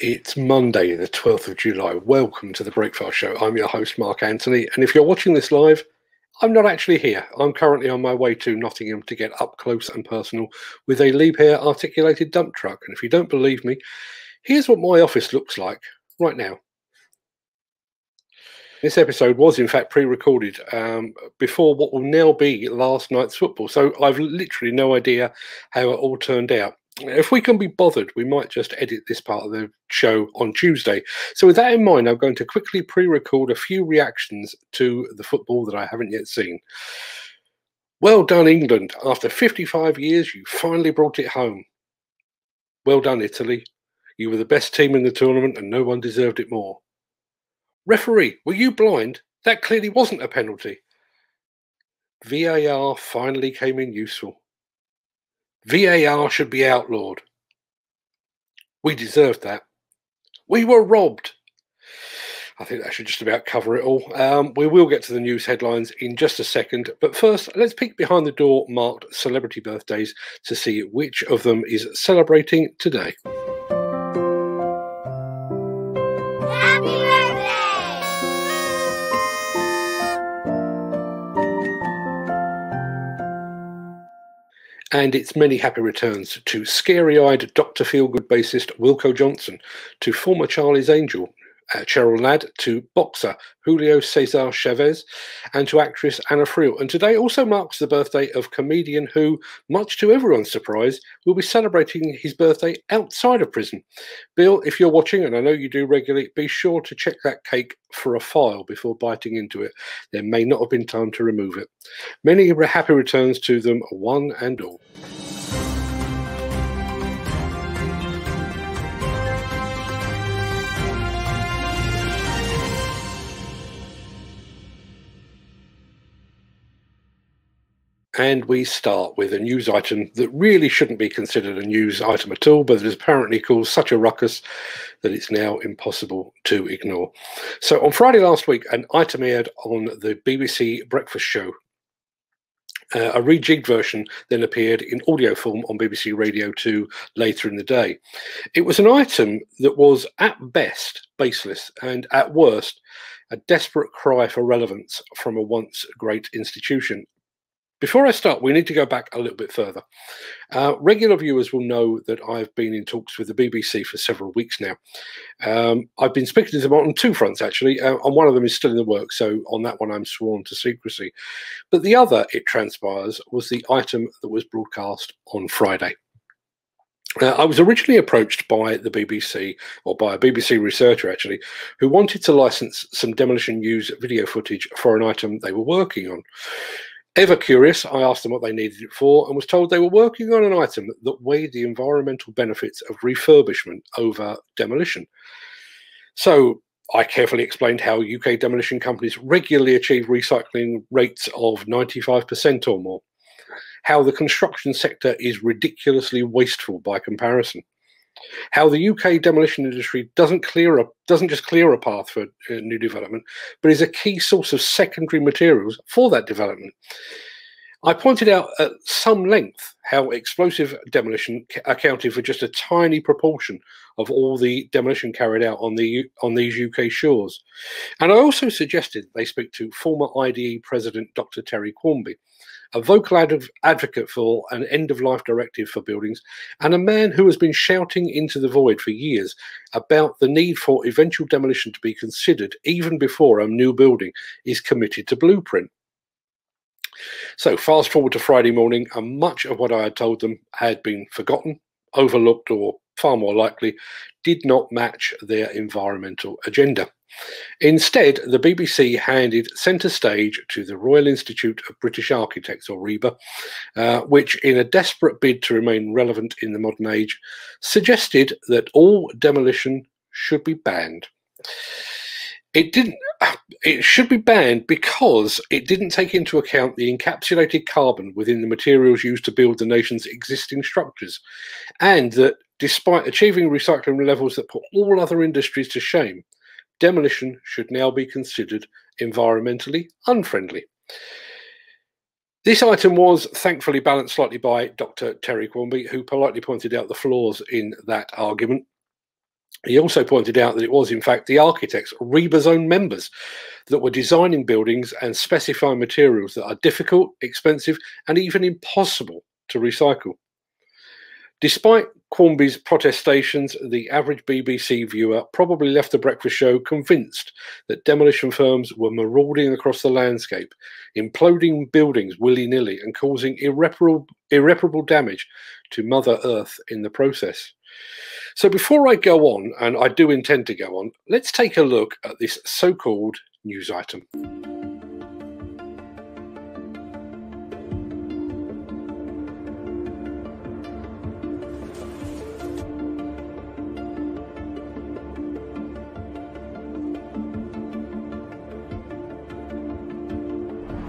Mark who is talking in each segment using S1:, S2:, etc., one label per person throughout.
S1: It's Monday, the 12th of July. Welcome to the Breakfast Show. I'm your host, Mark Anthony. And if you're watching this live, I'm not actually here. I'm currently on my way to Nottingham to get up close and personal with a Liebherr articulated dump truck. And if you don't believe me, here's what my office looks like right now. This episode was, in fact, pre recorded um, before what will now be last night's football. So I've literally no idea how it all turned out if we can be bothered, we might just edit this part of the show on Tuesday. So, with that in mind, I'm going to quickly pre record a few reactions to the football that I haven't yet seen. Well done, England. After 55 years, you finally brought it home. Well done, Italy. You were the best team in the tournament and no one deserved it more. Referee, were you blind? That clearly wasn't a penalty. VAR finally came in useful. VAR should be outlawed. We deserved that. We were robbed. I think that should just about cover it all. Um, we will get to the news headlines in just a second, but first, let's peek behind the door marked celebrity birthdays to see which of them is celebrating today. And its many happy returns to scary eyed Dr. Feelgood bassist Wilko Johnson, to former Charlie's Angel uh, Cheryl Ladd, to boxer Julio Cesar Chavez, and to actress Anna Friel. And today also marks the birthday of comedian who, much to everyone's surprise, will be celebrating his birthday outside of prison. Bill, if you're watching, and I know you do regularly, be sure to check that cake for a file before biting into it. There may not have been time to remove it. Many happy returns to them, one and all. And we start with a news item that really shouldn't be considered a news item at all, but it has apparently caused such a ruckus that it's now impossible to ignore. So, on Friday last week, an item aired on the BBC Breakfast Show. Uh, a rejigged version then appeared in audio form on BBC Radio 2 later in the day. It was an item that was, at best, baseless and at worst, a desperate cry for relevance from a once great institution. Before I start, we need to go back a little bit further. Uh, regular viewers will know that I've been in talks with the BBC for several weeks now. Um, I've been speaking to them on two fronts, actually, uh, and one of them is still in the works, so on that one I'm sworn to secrecy. But the other, it transpires, was the item that was broadcast on Friday. Uh, I was originally approached by the BBC, or by a BBC researcher actually, who wanted to license some demolition news video footage for an item they were working on. Ever curious, I asked them what they needed it for and was told they were working on an item that weighed the environmental benefits of refurbishment over demolition. So I carefully explained how UK demolition companies regularly achieve recycling rates of 95% or more, how the construction sector is ridiculously wasteful by comparison how the UK demolition industry doesn't clear up doesn't just clear a path for uh, new development, but is a key source of secondary materials for that development. I pointed out at some length how explosive demolition accounted for just a tiny proportion of all the demolition carried out on the on these UK shores, and I also suggested they speak to former IDE President Dr. Terry Quarmby, a vocal ad- advocate for an end of life directive for buildings, and a man who has been shouting into the void for years about the need for eventual demolition to be considered even before a new building is committed to blueprint. So, fast forward to Friday morning, and much of what I had told them had been forgotten, overlooked, or far more likely, did not match their environmental agenda. Instead, the BBC handed centre stage to the Royal Institute of British Architects, or RIBA, uh, which, in a desperate bid to remain relevant in the modern age, suggested that all demolition should be banned. It didn't. It should be banned because it didn't take into account the encapsulated carbon within the materials used to build the nation's existing structures, and that despite achieving recycling levels that put all other industries to shame, demolition should now be considered environmentally unfriendly. This item was thankfully balanced slightly by Dr. Terry Quarmby, who politely pointed out the flaws in that argument. He also pointed out that it was, in fact, the architects, RIBA's own members, that were designing buildings and specifying materials that are difficult, expensive, and even impossible to recycle. Despite Quarmby's protestations, the average BBC viewer probably left the breakfast show convinced that demolition firms were marauding across the landscape, imploding buildings willy nilly, and causing irreparable, irreparable damage to Mother Earth in the process. So, before I go on, and I do intend to go on, let's take a look at this so called news item.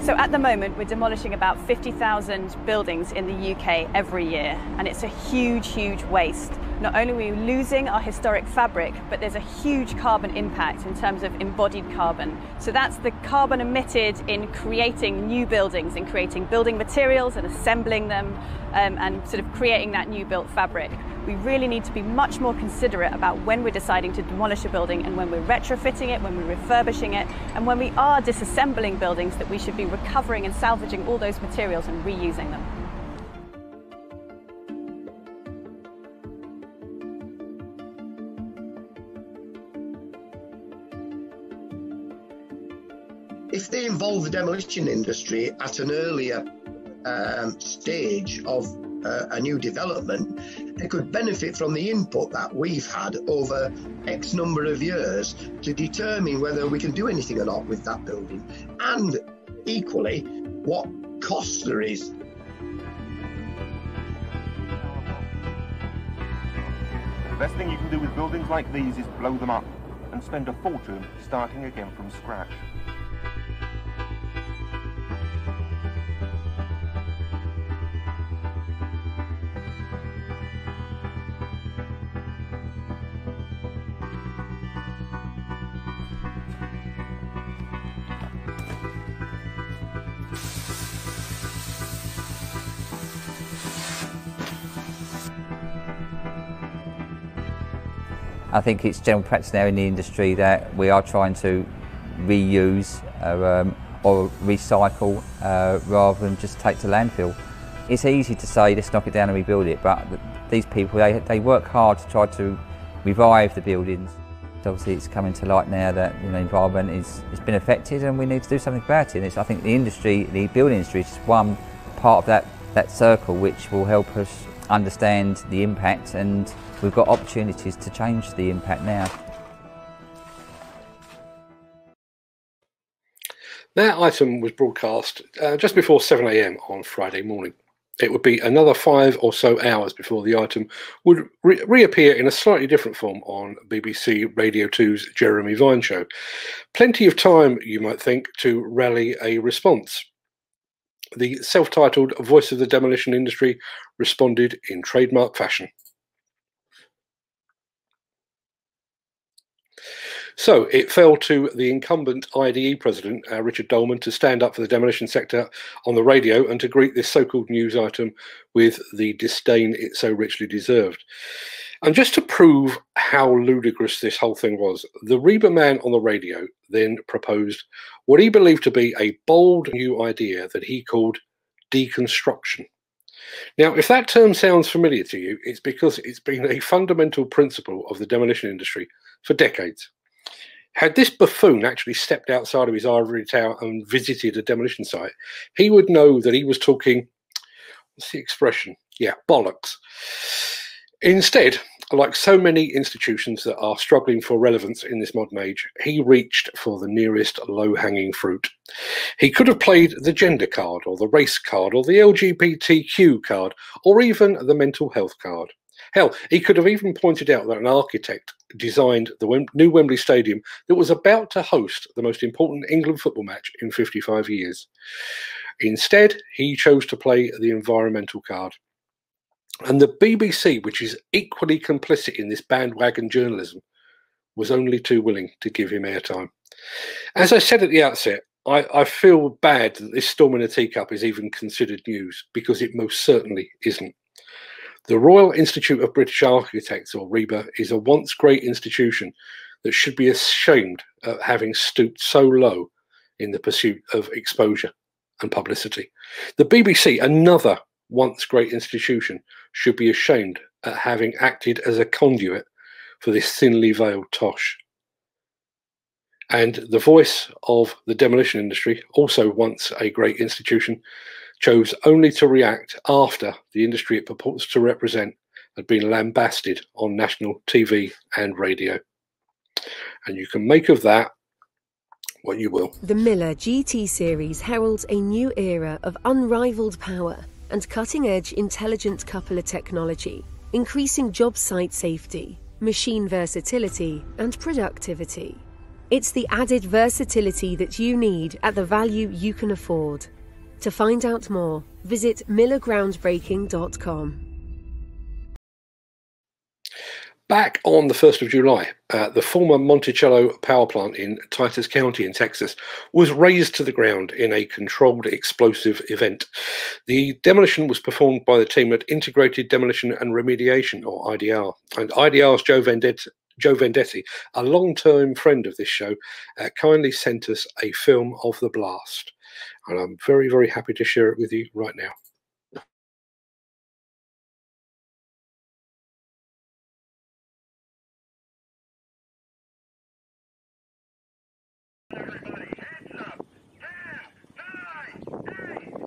S2: So at the moment, we're demolishing about 50,000 buildings in the UK every year, and it's a huge, huge waste. Not only are we losing our historic fabric, but there's a huge carbon impact in terms of embodied carbon. So that's the carbon emitted in creating new buildings, in creating building materials and assembling them, um, and sort of creating that new built fabric we really need to be much more considerate about when we're deciding to demolish a building and when we're retrofitting it, when we're refurbishing it, and when we are disassembling buildings that we should be recovering and salvaging all those materials and reusing them.
S3: If they involve the demolition industry at an earlier um, stage of uh, a new development, they could benefit from the input that we've had over X number of years to determine whether we can do anything or not with that building, and equally, what cost there is.
S4: The best thing you can do with buildings like these is blow them up and spend a fortune starting again from scratch.
S5: I think it's general practice now in the industry that we are trying to reuse uh, um, or recycle uh, rather than just take to landfill. It's easy to say let's knock it down and rebuild it, but these people they, they work hard to try to revive the buildings. Obviously, it's coming to light now that you know, the environment is has been affected, and we need to do something about it. And I think the industry, the building industry, is just one part of that that circle which will help us understand the impact and we've got opportunities to change the impact now.
S1: That item was broadcast uh, just before 7am on Friday morning. It would be another five or so hours before the item would re reappear in a slightly different form on BBC Radio 2's Jeremy Vine show. Plenty of time, you might think, to rally a response the self titled Voice of the Demolition Industry responded in trademark fashion. So it fell to the incumbent IDE president, uh, Richard Dolman, to stand up for the demolition sector on the radio and to greet this so called news item with the disdain it so richly deserved. And just to prove how ludicrous this whole thing was, the RIBA man on the radio then proposed what he believed to be a bold new idea that he called deconstruction. Now, if that term sounds familiar to you, it's because it's been a fundamental principle of the demolition industry for decades. Had this buffoon actually stepped outside of his ivory tower and visited a demolition site, he would know that he was talking, what's the expression? Yeah, bollocks. Instead, like so many institutions that are struggling for relevance in this modern age, he reached for the nearest low hanging fruit. He could have played the gender card, or the race card, or the LGBTQ card, or even the mental health card. Hell, he could have even pointed out that an architect designed the new Wembley Stadium that was about to host the most important England football match in 55 years. Instead, he chose to play the environmental card. And the BBC, which is equally complicit in this bandwagon journalism, was only too willing to give him airtime. As I said at the outset, I, I, feel bad that this storm in a teacup is even considered news because it most certainly isn't. The Royal Institute of British Architects, or RIBA, is a once great institution that should be ashamed of having stooped so low in the pursuit of exposure and publicity. The BBC, another once great institution, should be ashamed at having acted as a conduit for this thinly veiled tosh. And the voice of the demolition industry, also once a great institution, chose only to react after the industry it purports to represent had been lambasted on national TV and radio. And you can make of that what you will.
S6: The Miller GT series heralds a new era of unrivaled power and cutting edge intelligent coupler technology, increasing job site safety, machine versatility, and productivity. It's the added versatility that you need at the value you can afford. To find out more, visit millergroundbreaking.com.
S1: Back on the 1st of July, uh, the former Monticello power plant in Titus County in Texas was razed to the ground in a controlled explosive event. The demolition was performed by the team at Integrated Demolition and Remediation, or IDR. And IDR's Joe Vendetti, Joe Vendetti a long-term friend of this show, uh, kindly sent us a film of the blast. And I'm very, very happy to share it with you right now. Everybody, heads up! Ten, nine, eight,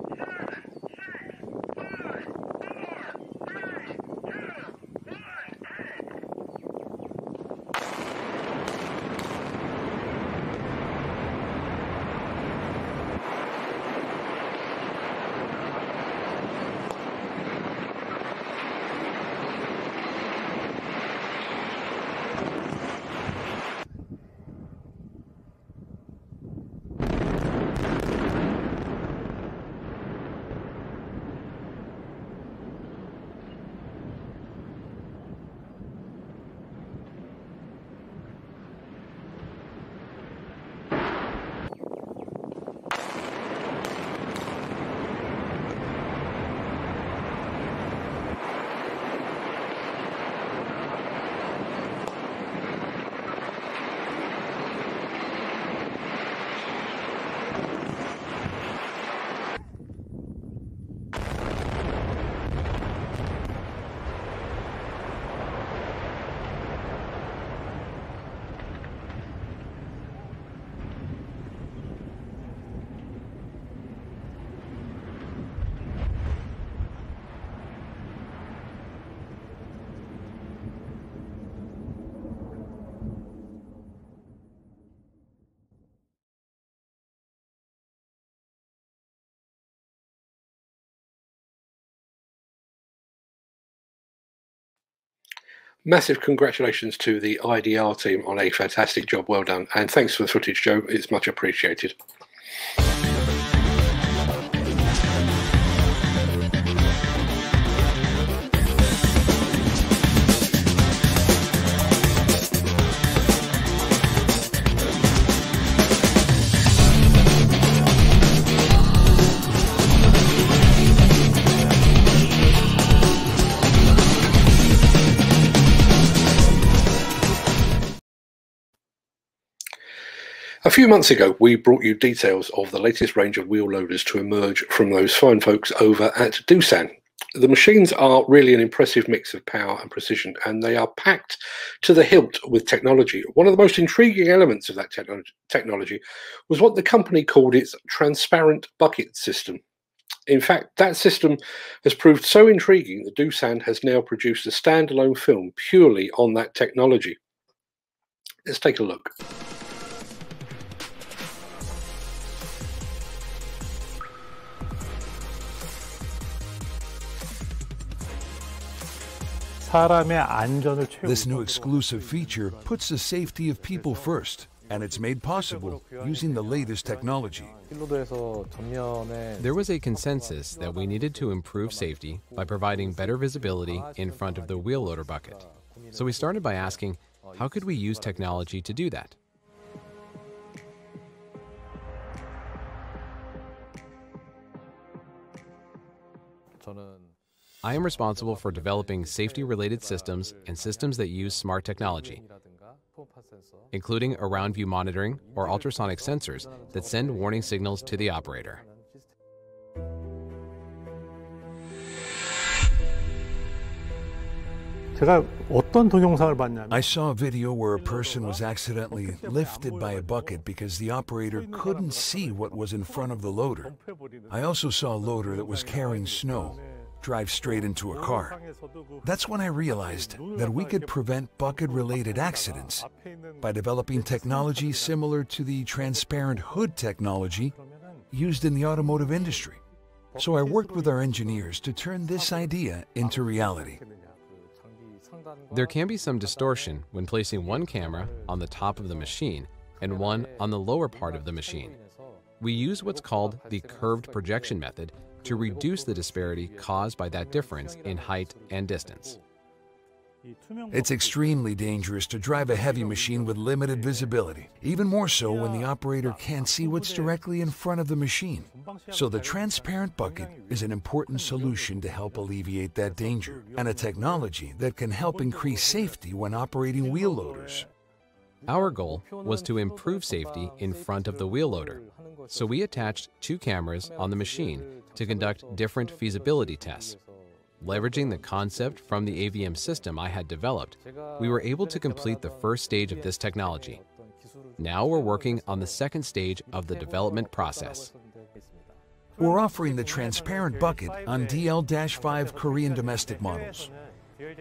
S1: Massive congratulations to the IDR team on a fantastic job. Well done. And thanks for the footage, Joe. It's much appreciated. Few months ago, we brought you details of the latest range of wheel loaders to emerge from those fine folks over at Doosan. The machines are really an impressive mix of power and precision, and they are packed to the hilt with technology. One of the most intriguing elements of that technology was what the company called its transparent bucket system. In fact, that system has proved so intriguing that Doosan has now produced a standalone film purely on that technology. Let's take a look.
S7: This new exclusive feature puts the safety of people first, and it's made possible using the latest technology.
S8: There was a consensus that we needed to improve safety by providing better visibility in front of the wheel loader bucket. So we started by asking, how could we use technology to do that? I am responsible for developing safety related systems and systems that use smart technology, including around view monitoring or ultrasonic sensors that send warning signals to the operator.
S7: I saw a video where a person was accidentally lifted by a bucket because the operator couldn't see what was in front of the loader. I also saw a loader that was carrying snow drive straight into a car. That's when I realized that we could prevent bucket related accidents by developing technology similar to the transparent hood technology used in the automotive industry. So I worked with our engineers to turn this idea into reality.
S8: There can be some distortion when placing one camera on the top of the machine and one on the lower part of the machine. We use what's called the curved projection method to reduce the disparity caused by that difference in height and distance.
S7: It's extremely dangerous to drive a heavy machine with limited visibility, even more so when the operator can't see what's directly in front of the machine. So the transparent bucket is an important solution to help alleviate that danger, and a technology that can help increase safety when operating wheel loaders.
S8: Our goal was to improve safety in front of the wheel loader, so we attached two cameras on the machine to conduct different feasibility tests. Leveraging the concept from the AVM system I had developed, we were able to complete the first stage of this technology. Now we're working on the second stage of the development process.
S7: We're offering the transparent bucket on DL-5 Korean domestic models.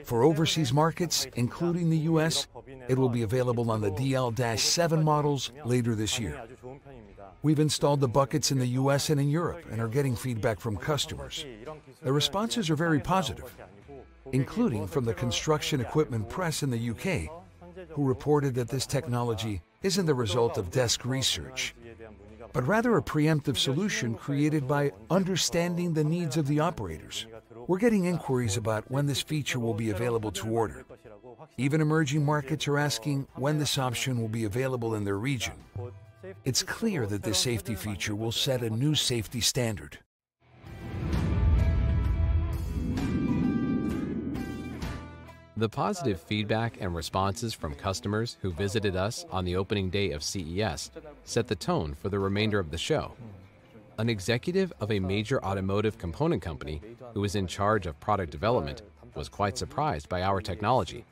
S7: For overseas markets, including the US, it will be available on the DL-7 models later this year. We've installed the buckets in the US and in Europe and are getting feedback from customers. The responses are very positive, including from the Construction Equipment Press in the UK, who reported that this technology isn't the result of desk research, but rather a preemptive solution created by understanding the needs of the operators. We're getting inquiries about when this feature will be available to order. Even emerging markets are asking when this option will be available in their region. It's clear that this safety feature will set a new safety standard.
S8: The positive feedback and responses from customers who visited us on the opening day of CES set the tone for the remainder of the show. An executive of a major automotive component company who is in charge of product development was quite surprised by our technology,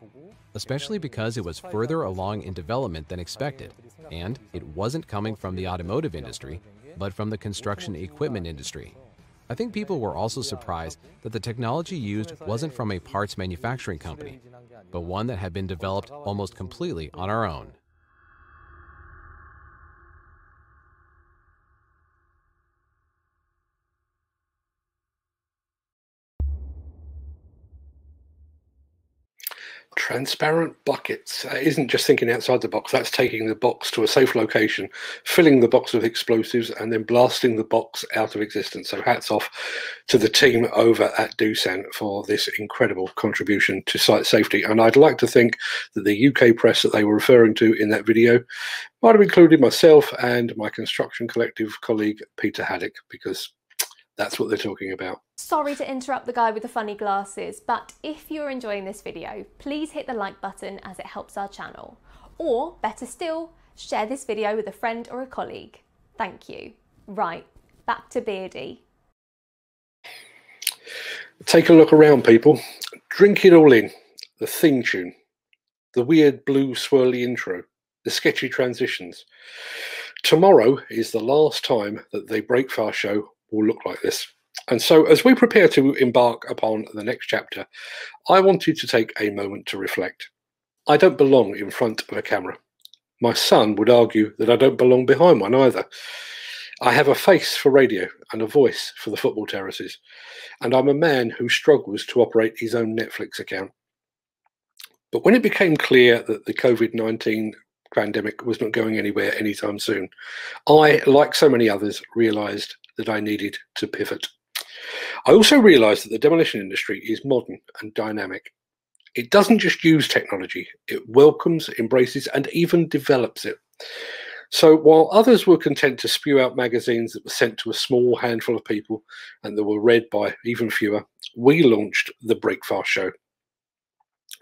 S8: especially because it was further along in development than expected and it wasn't coming from the automotive industry, but from the construction equipment industry. I think people were also surprised that the technology used wasn't from a parts manufacturing company, but one that had been developed almost completely on our own.
S1: Transparent buckets. Uh, isn't just thinking outside the box that's taking the box to a safe location filling the box with explosives and then blasting the box out of existence. So hats off to the team over at doosan for this incredible contribution to site safety. And i'd like to think that the uk press that they were referring to in that video might have included myself and my construction collective colleague peter haddock because that's what they're talking about.
S9: Sorry to interrupt the guy with the funny glasses, but if you're enjoying this video, please hit the like button as it helps our channel. Or, better still, share this video with a friend or a colleague. Thank you. Right, back to Beardy.
S1: Take a look around, people. Drink it all in. The theme tune, the weird blue swirly intro, the sketchy transitions. Tomorrow is the last time that the Breakfast Show will look like this. And so, as we prepare to embark upon the next chapter, I wanted to take a moment to reflect. I don't belong in front of a camera. My son would argue that I don't belong behind one either. I have a face for radio and a voice for the football terraces, and I'm a man who struggles to operate his own Netflix account. But when it became clear that the COVID 19 pandemic was not going anywhere anytime soon, I, like so many others, realized that I needed to pivot. I also realized that the demolition industry is modern and dynamic. It doesn't just use technology, it welcomes, embraces, and even develops it. So while others were content to spew out magazines that were sent to a small handful of people and that were read by even fewer, we launched the Breakfast Show.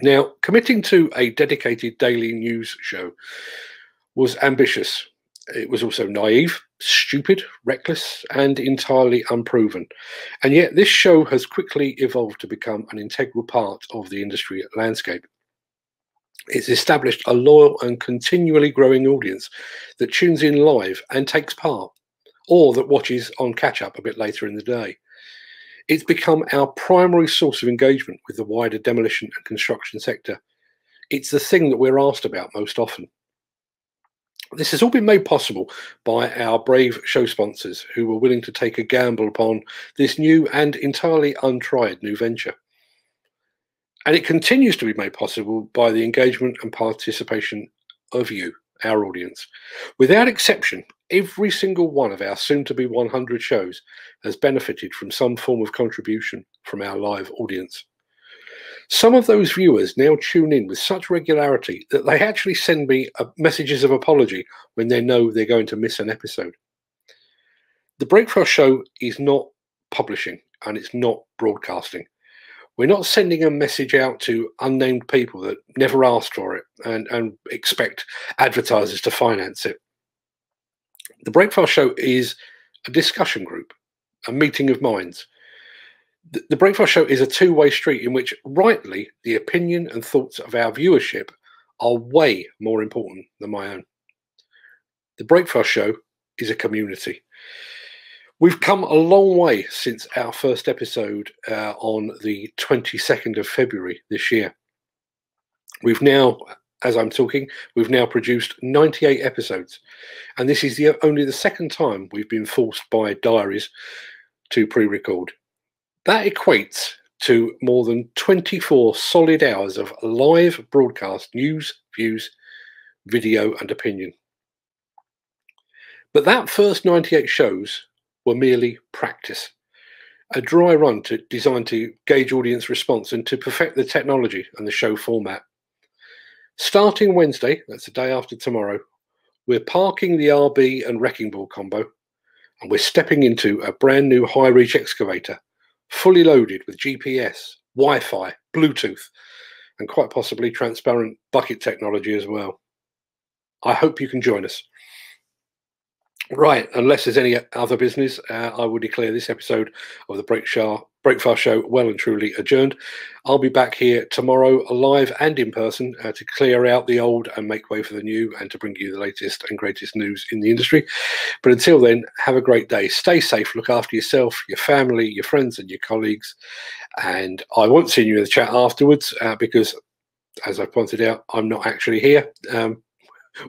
S1: Now, committing to a dedicated daily news show was ambitious. It was also naive, stupid, reckless, and entirely unproven. And yet, this show has quickly evolved to become an integral part of the industry landscape. It's established a loyal and continually growing audience that tunes in live and takes part, or that watches on catch up a bit later in the day. It's become our primary source of engagement with the wider demolition and construction sector. It's the thing that we're asked about most often. This has all been made possible by our brave show sponsors who were willing to take a gamble upon this new and entirely untried new venture. And it continues to be made possible by the engagement and participation of you, our audience. Without exception, every single one of our soon to be 100 shows has benefited from some form of contribution from our live audience. Some of those viewers now tune in with such regularity that they actually send me uh, messages of apology when they know they're going to miss an episode. The Breakfast Show is not publishing and it's not broadcasting. We're not sending a message out to unnamed people that never asked for it and, and expect advertisers to finance it. The Breakfast Show is a discussion group, a meeting of minds. The, Breakfast Show is a two way street in which, rightly, the opinion and thoughts of our viewership are way more important than my own. The Breakfast Show is a community. We've come a long way since our first episode uh, on the 22nd of February this year. We've now, as I'm talking, we've now produced 98 episodes, and this is the only the second time we've been forced by diaries to pre-record. That equates to more than 24 solid hours of live broadcast news, views, video, and opinion. But that first 98 shows were merely practice. A dry run to, designed to gauge audience response and to perfect the technology and the show format. Starting Wednesday, that's the day after tomorrow, we're parking the RB and wrecking ball combo and we're stepping into a brand new high reach excavator, fully loaded with GPS, Wi Fi, Bluetooth, and quite possibly transparent bucket technology as well. I hope you can join us. Right, unless there's any other business, uh, I will declare this episode of the Break Show, Breakfast Show well and truly adjourned. I'll be back here tomorrow, live and in person, uh, to clear out the old and make way for the new, and to bring you the latest and greatest news in the industry. But until then, have a great day. Stay safe. Look after yourself, your family, your friends, and your colleagues. And I won't see you in the chat afterwards uh, because, as I pointed out, I'm not actually here. Um,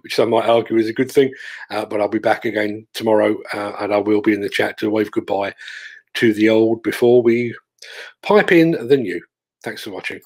S1: which some might argue is a good thing. Uh, but I'll be back again tomorrow, uh, and I will be in the chat to wave goodbye to the old before we pipe in the new. Thanks for watching.